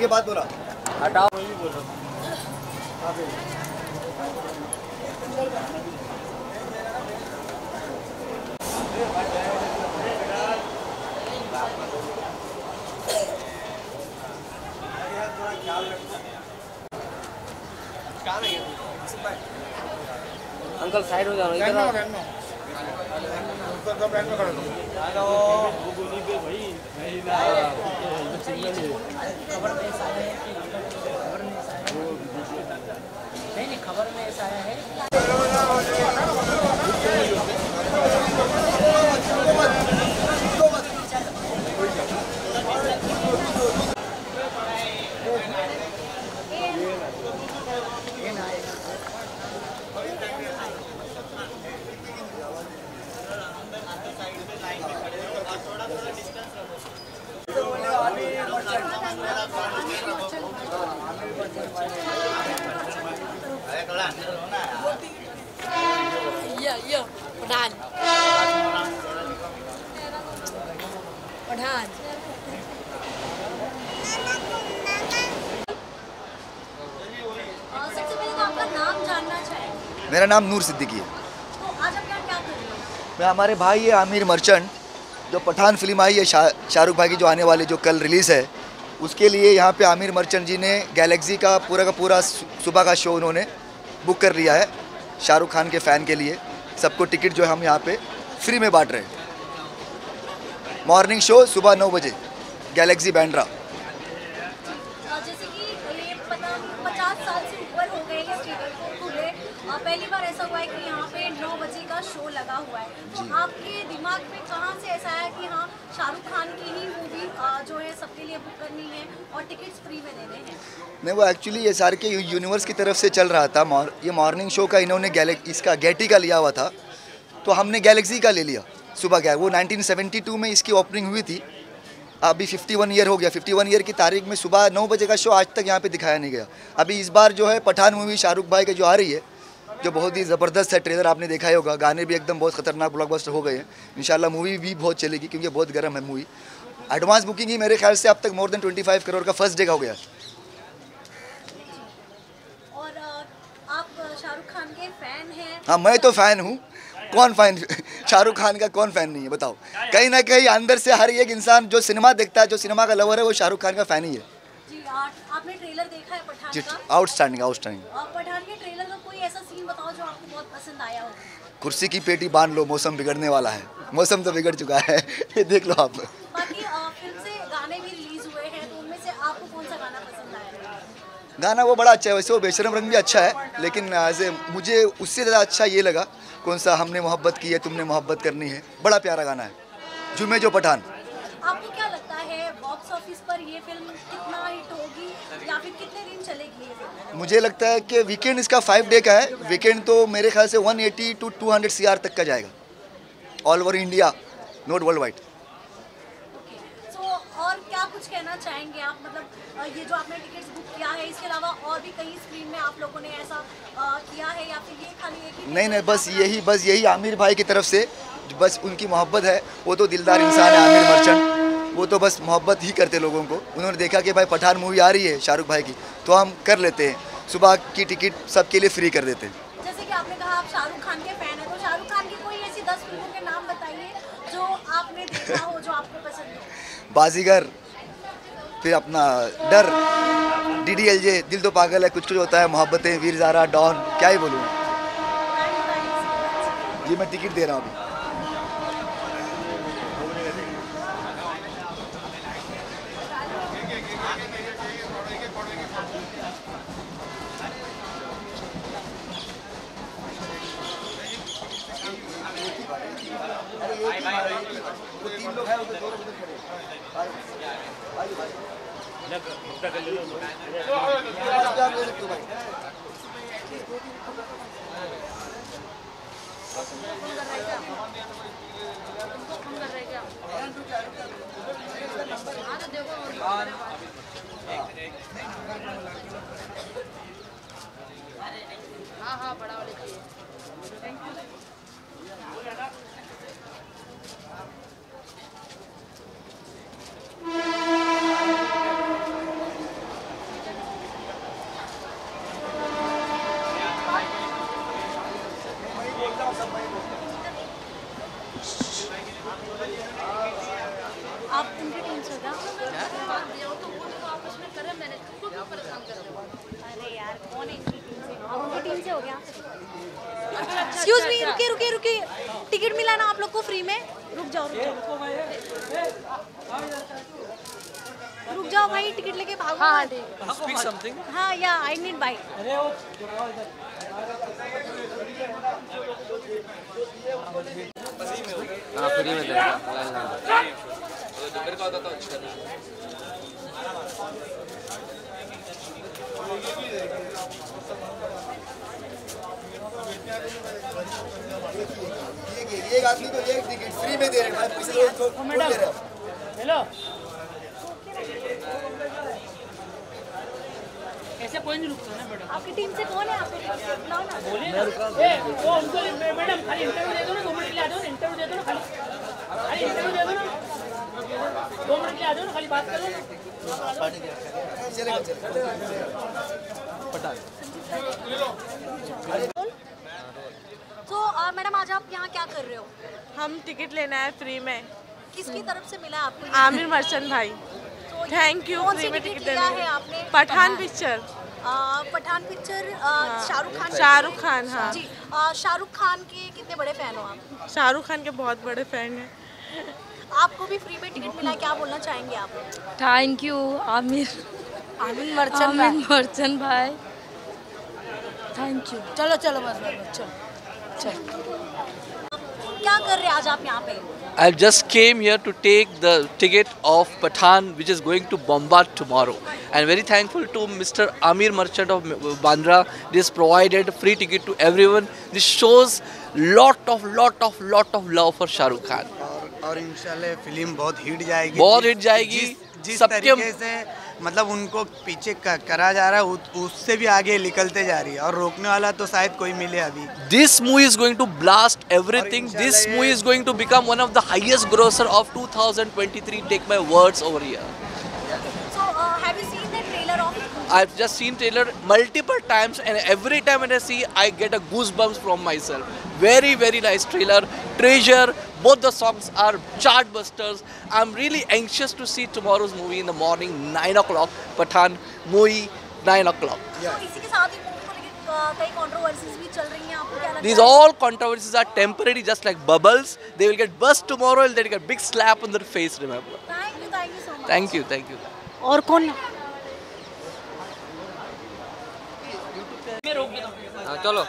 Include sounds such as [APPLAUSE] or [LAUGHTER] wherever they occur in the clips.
के बाद बोला। हटाओ। वही बोल रहा अंकल साइड हो जाओ इधर आओ। नहीं Ahora मेरा नाम नूर सिद्दीकी है। तो आज आप क्या मैं, हमारे भाई है आमिर मर्चेंट, जो पठान फ़िल्म आई है, शाह, शाहरुख भाई की जो आने वाली, जो कल रिलीज़ है, उसके लिए यहाँ पे आमिर मर्चेंट जी ने गैलेक्सी का पूरा का पूरा सुबह का शो उन्होंने बुक कर लिया है शाहरुख खान के फ़ैन के लिए। सबको टिकट जो है हम यहाँ पे फ्री में बांट रहे हैं। मॉर्निंग शो सुबह नौ बजे गैलेक्सी बैंड्रा अ, जैसे कि ये पता पचास साल से ऊपर हो गए इस थिएटर को खुले अ, पहली बार ऐसा हुआ है कि यहाँ पे नौ बजे का शो लगा हुआ है तो आपके दिमाग में कहाँ से ऐसा आया कि हाँ शाहरुख खान की ही मूवी जो है सबके लिए बुक करनी है और टिकट्स फ्री में देने हैं? नहीं वो एक्चुअली ये सारे के यूनिवर्स की तरफ़ से चल रहा था मॉर, ये मॉर्निंग शो का इन्होंने इसका गैटी का लिया हुआ था तो हमने गैलेक्सी का ले लिया सुबह क्या वो 1972 में इसकी ओपनिंग हुई थी अभी 51 ईयर हो गया 51 ईयर की तारीख में सुबह नौ बजे का शो आज तक यहाँ पे दिखाया नहीं गया। अभी इस बार जो है पठान मूवी शाहरुख भाई की जो आ रही है जो बहुत ही ज़बरदस्त है ट्रेलर आपने देखा ही होगा। गाने भी एकदम बहुत खतरनाक ब्लॉकबस्टर हो गए हैं। इंशाल्लाह मूवी भी बहुत चलेगी क्योंकि बहुत गर्म है मूवी एडवांस बुकिंग ही मेरे ख्याल से अब तक मोर देन 25 करोड़ का फ़र्स्ट डे का हो गया। और आप शाहरुख खान के फ़ैन हैं। हाँ मैं तो फ़ैन हूँ। कौन फ़ैन [LAUGHS] शाहरुख खान का कौन फ़ैन नहीं है बताओ। कहीं ना कहीं अंदर से हर एक इंसान जो सिनेमा देखता है जो सिनेमा का लवर है वो शाहरुख खान का फ़ैन ही है। जी आपने ट्रेलर देखा है पठान जी का? आउटस्टैंडिंग आउटस्टैंडिंग अ, पठान के ट्रेलर का कोई ऐसा सीन बताओ जो आपको बहुत पसंद आया हो? कुर्सी की पेटी बाँध लो मौसम बिगड़ने वाला है। मौसम तो बिगड़ चुका है। ये देख लो आप। बाकी फ़िल्म से गाने भी रिलीज़ हुए हैं तो उनमें से आपको कौन सा गाना पसंद आया? गाना वो बड़ा अच्छा है वैसे वो बेशरम रंग भी अच्छा है लेकिन एज मुझे उससे ज़्यादा अच्छा ये लगा कौन सा हमने मोहब्बत की है तुमने मोहब्बत करनी है। बड़ा प्यारा गाना है। जुमे जो पठान। आपको क्या लगता है बॉक्स ऑफ़िस पर ये फ़िल्म कितना हिट होगी या फिर कितने दिन चलेगी ये फ़िल्म मुझे लगता है कि वीकेंड इसका फाइव डे का है। वीकेंड तो मेरे ख्याल से 180 टू 200 सी तक का जाएगा। All over India not world wide और क्या कुछ कहना चाहेंगे आप? मतलब ये जो आपने टिकट्स बुक किया है इसके अलावा और भी कहीं स्क्रीन में आप लोगों ने ऐसा अ, किया है या फिर ये खाली एक ही नहीं नहीं बस यही बस यही आमिर भाई की तरफ़ से बस उनकी मोहब्बत है। वो तो दिलदार इंसान है आमिर मर्चेंट। वो तो बस मोहब्बत ही करते लोगों को। उन्होंने देखा कि भाई पठान मूवी आ रही है शाहरुख भाई की तो हम कर लेते हैं। सुबह की टिकट सबके लिए फ्री कर देते हैं। जैसे कि आपने कहा आप शाहरुख खान के फ़ैन हैं तो शाहरुख खान की कोई ऐसी दस फ़िल्मों के नाम बताइए जो आपने देखा हो जो आपको पसंद हो। बाजीगर फिर अपना डर डी डी एल जे दिल तो पागल है कुछ कुछ होता है मोहब्बतें वीर ज़ारा डॉन क्या ही बोलूँ। जी मैं टिकट दे रहा हूँ अभी आप उनकी टीम से क्या अरे यार कौन है इनकी टीम से आप उनकी टीम से हो गया एक्सक्यूज मी रुकिए रुकिए रुकिए टिकट मिला ना आप लोग को फ्री में? रुक जाओ रुक जाओ। रुक जाओ भाई टिकट लेके भागो हाँ something. हाँ या आई नीड बाइक हाँ फ्री में दे रहा एक आदमी को एक टिकट फ्री में दे रहे हैं किसी लोग को दे रहे हेलो। ऐसे कोई नहीं रुकता ना मैडम। आपकी टीम से कौन है? आपकी बोले ना। ए वो उनको मैडम खाली इंटरव्यू दे दो ना दो मिनट के लिए आ जाओ इंटरव्यू दे दो ना खाली। खाली इंटरव्यू दे दो ना। दो मिनट के लिए आ जाओ ना खाली बात करो चलेगा चलेगा। तो अ, मैडम आज आप यहाँ क्या कर रहे हो? हम टिकट लेना है फ्री में। किसकी तरफ़ से मिला आपको आमिर मर्चेंट भाई। थैंक यू फ्री में टिकट देने है आपने? पठान पिक्चर पठान पिक्चर शाहरुख खान शाहरुख खान, हाँ। जी शाहरुख खान के कितने बड़े फ़ैन हो आप? शाहरुख खान के बहुत बड़े फ़ैन हैं। आपको भी फ्री में टिकट मिला क्या बोलना चाहेंगे आप? Thank you Aamir. Aamir Merchant Aamir Merchant भाई। थैंक यू चलो चलो बस बस चलो। चलो क्या कर रहे आज आप यहाँ पे I just came here to take the ticket of Pathan, which is going to bombard tomorrow. And very thankful to Mr. Amir Merchant of Bandra. This provided free ticket to everyone. This shows lot of, lot of, lot of love for Shah Rukh Khan. और और इंशाल्लाह film बहुत hit जाएगी बहुत hit जाएगी। जिस, जिस सबके- तरीके से मतलब उनको पीछे करा जा रहा है उससे भी आगे निकलते जा रही है। और रोकने वाला तो शायद कोई मिले अभी। This movie is going to blast everything this movie is going to become one of the highest grosser of 2023 take my words over here I've just seen Taylor multiple times and every time when I see I get a goosebumps from myself. Very, very nice trailer. Treasure. Both the songs are chart busters. I'm really anxious to see tomorrow's movie in the morning, nine o'clock. Pathan movie, nine o'clock. तो इसी के साथ ही movie को लेकर अ, कई controversies भी चल रही हैं आपको क्या लगता These है all controversies are temporary, just like bubbles. They will get burst tomorrow, and they'll get a big slap on their face. Remember. Thank you thank you so much Thank you, thank you. और कौन हाँ, चलो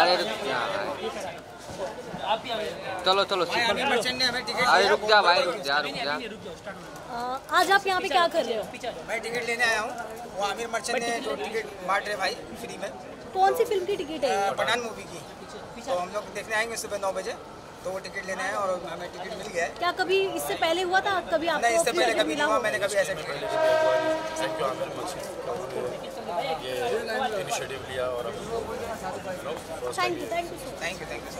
अरे रुक जा चलो चलो अरे रुक जा भाई रुक जा रुक जा आज आप यहाँ पे क्या कर रहे हो? मैं टिकट लेने आया हूँ। वो आमिर मर्चेंट ने जो टिकट बांट रहे भाई फ्री में। कौन सी फ़िल्म की टिकट है? पठान मूवी की। तो हम लोग देखने आएँगे सुबह नौ बजे। तो वो टिकट लेने आए और हमें टिकट मिल गया है। क्या कभी इससे पहले हुआ था? कभी आपको नहीं इससे पहले कभी नहीं हुआ मैंने कभी ऐसा टिकट इनिशिएटिव लिया और अब thank you thank you thank you thank you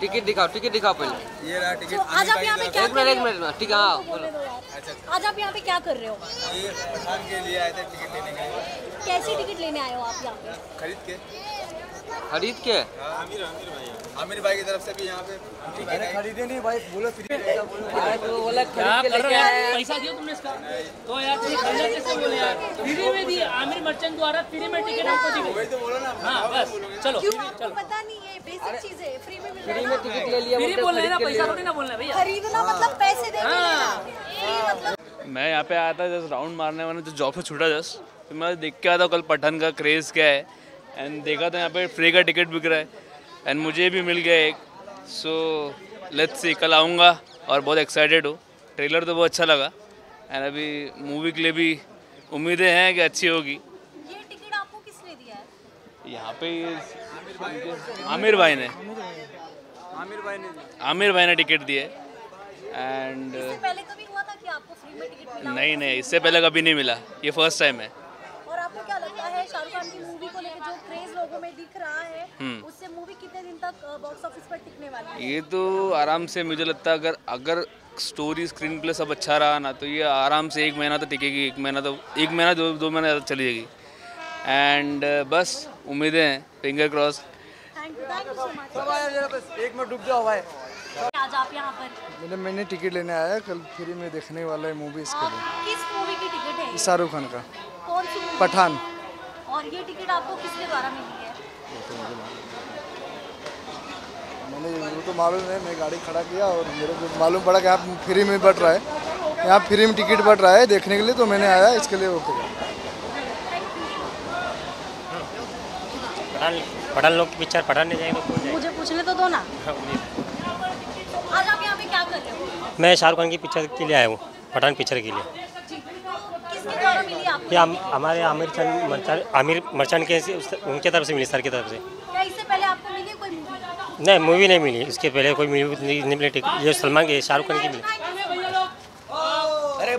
ticket दिखाओ टिकट दिखाओ पहले। ये रहा तो टिकट आज आप यहाँ पे क्या कर रहे एक हो? मिनट ठीक है हाँ बोलो। दो आज आप यहाँ पे क्या कर रहे हो? ये पठान के लिए आए थे टिकट लेने के लिए। कैसी टिकट लेने आए हो आप यहाँ पे? खरीद के। खरीद के? आमिर आमिर भाई आमिर भाई की तरफ़ से भी यहाँ पे मैंने खरीदे नहीं भाई बोलो फ्री। तो बोला क्या कर रहे हो पैसा दियो तुमने इसका? तो यार तुम खरीदा कैसे बोले यार? फ्री में दिए। आमिर मर्चेंट द्वारा फ्री में टिकट हमको दी गई। तो बोलो ना हाँ बस। चलो क्यों? आपको पता नहीं है बेसिक चीज़ है। फ्री में मिल फ्री में टिकट ले लिया फ्री बोल रहे ना पैसा थोड़ी ना बोलना है भैया। खरीदना मतलब पैसे फ्री मतलब मैं यहाँ पे आया था जस्ट राउंड मारने वाले जो जॉब से छूटा जस्ट। फिर मैं देख के आया था कल पठान का क्रेज़ क्या है। एंड देखा था यहाँ पे फ्री का टिकट बिक रहा है। एंड मुझे भी मिल गया एक। सो लेट्स सी कल आऊँगा और बहुत एक्साइटेड हूँ। ट्रेलर तो बहुत अच्छा लगा। एंड अभी मूवी के लिए भी उम्मीदें हैं कि अच्छी होगी। ये टिकट आपको किसने दिया है? यहाँ पे आमिर भाई ने। आमिर भाई ने आमिर भाई ने टिकट दिए एंड इससे पहले कभी हुआ था कि आपको फ्री में टिकट मिला? नहीं नहीं इससे पहले कभी नहीं मिला। ये फ़र्स्ट टाइम है। और आपको क्या लगता है शाहरुख खान की मूवी को लेकर जो क्रेज लोगों में दिख रहा है हम्म। उससे तक बॉक्स ऑफ़िस पर टिकने वाली है? ये तो आराम से मुझे लगता है अगर अगर स्टोरी स्क्रीन प्ले सब अच्छा रहा ना तो ये आराम से एक महीना तो टिकेगी एक महीना तो एक महीना दो दो महीना ज़्यादा चली जाएगी। एंड बस उम्मीदें हैं finger cross thank you thank you so much एक मिनट डूब जाओ भाई। आज आप यहाँ पर? मैंने मैंने टिकट लेने आया कल फ्री में देखने वाला है मूवी इसके लिए। किस मूवी की टिकट है? शाहरुख खान का। कौन सी पठान। और ये टिकट आपको किसके द्वारा मिली है? मैंने वो तो मालूम है मैं गाड़ी खड़ा किया और मेरे को मालूम पड़ा कि यहाँ फ्री में बट रहा है। यहाँ फ्री में टिकट बट रहा है देखने के लिए तो मैंने आया इसके लिए ओके। पठान पठान लोग की पिक्चर पठान नहीं जाएँगे। मुझे पूछने तो दो ना। आज आप यहाँ पे क्या कर रहे हो? मैं शाहरुख खान की पिक्चर के लिए आया हूँ पठान पिक्चर के लिए। जी। किसके द्वारा मिली आपको? ये हमारे आमिर चंद आमिर मर्चेंट के उनके तरफ़ से मिली सर की तरफ़ से क्या इससे पहले आपको मिली है कोई मूवी नहीं मूवी नहीं मिली। इसके पहले कोई मूवी नहीं मिली। ये सलमान के शाहरुख खान की मिली।